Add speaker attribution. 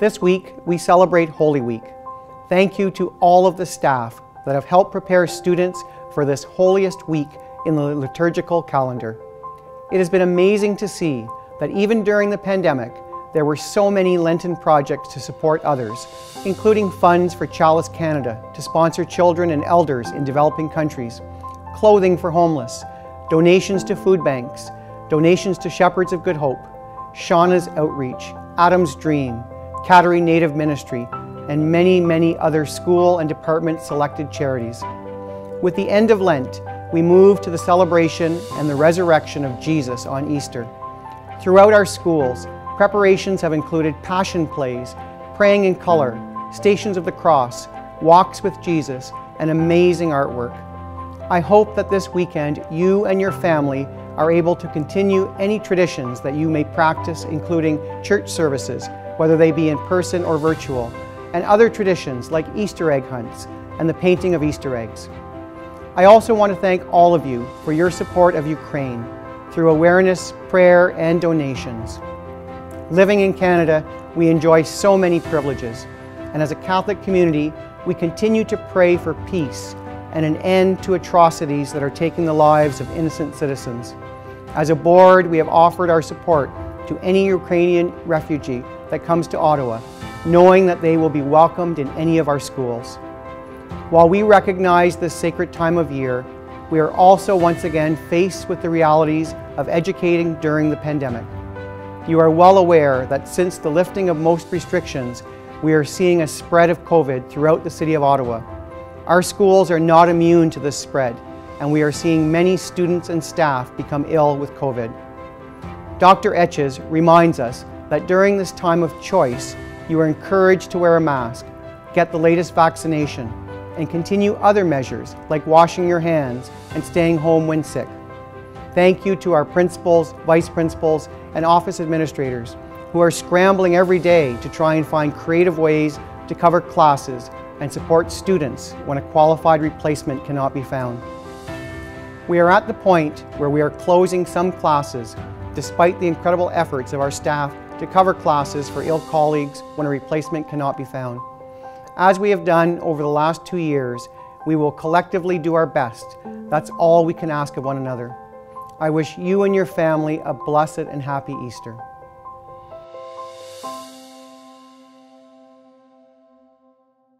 Speaker 1: This week, we celebrate Holy Week. Thank you to all of the staff that have helped prepare students for this holiest week in the liturgical calendar. It has been amazing to see that even during the pandemic, there were so many Lenten projects to support others, including funds for Chalice Canada to sponsor children and elders in developing countries, clothing for homeless, donations to food banks, donations to Shepherds of Good Hope, Shauna's Outreach, Adam's Dream, Kateri Native Ministry, and many, many other school and department selected charities. With the end of Lent, we move to the celebration and the resurrection of Jesus on Easter. Throughout our schools, preparations have included passion plays, praying in color, stations of the cross, walks with Jesus, and amazing artwork. I hope that this weekend you and your family are able to continue any traditions that you may practice, including church services, whether they be in person or virtual, and other traditions like Easter egg hunts and the painting of Easter eggs. I also want to thank all of you for your support of Ukraine through awareness, prayer, and donations. Living in Canada, we enjoy so many privileges, and as a Catholic community, we continue to pray for peace and an end to atrocities that are taking the lives of innocent citizens. As a board, we have offered our support to any Ukrainian refugee that comes to Ottawa, knowing that they will be welcomed in any of our schools. While we recognize this sacred time of year, we are also once again faced with the realities of educating during the pandemic. You are well aware that since the lifting of most restrictions, we are seeing a spread of COVID throughout the City of Ottawa. Our schools are not immune to this spread, and we are seeing many students and staff become ill with COVID. Dr. Etches reminds us that during this time of choice, you are encouraged to wear a mask, get the latest vaccination, and continue other measures like washing your hands and staying home when sick. Thank you to our principals, vice principals, and office administrators who are scrambling every day to try and find creative ways to cover classes and support students when a qualified replacement cannot be found. We are at the point where we are closing some classes despite the incredible efforts of our staff to cover classes for ill colleagues when a replacement cannot be found. As we have done over the last two years, we will collectively do our best. That's all we can ask of one another. I wish you and your family a blessed and happy Easter.